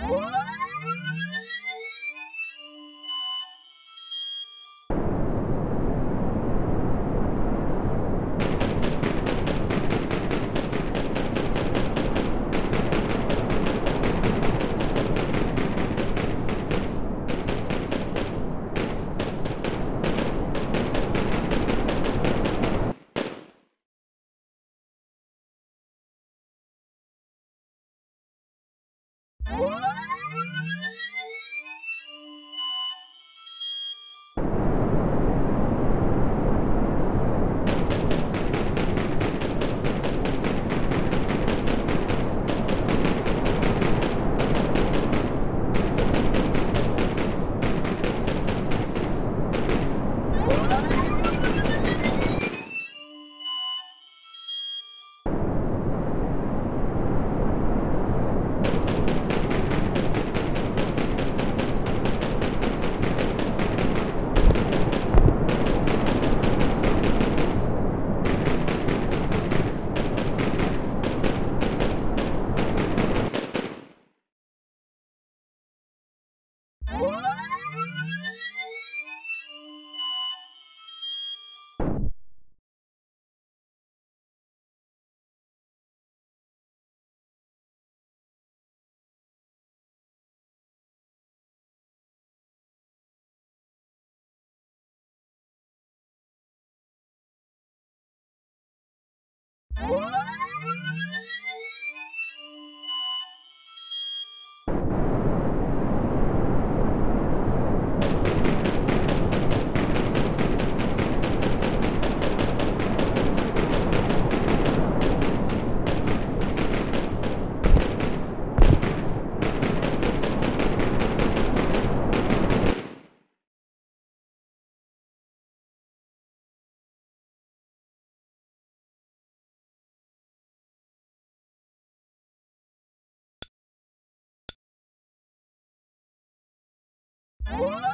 Whoa! Whoa! Whoa!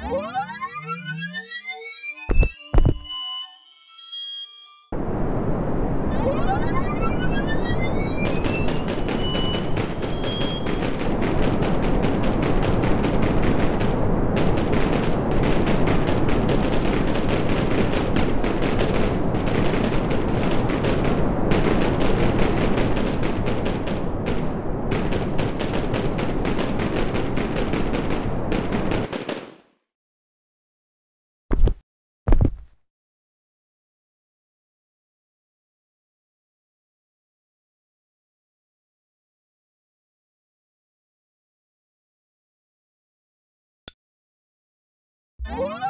You What?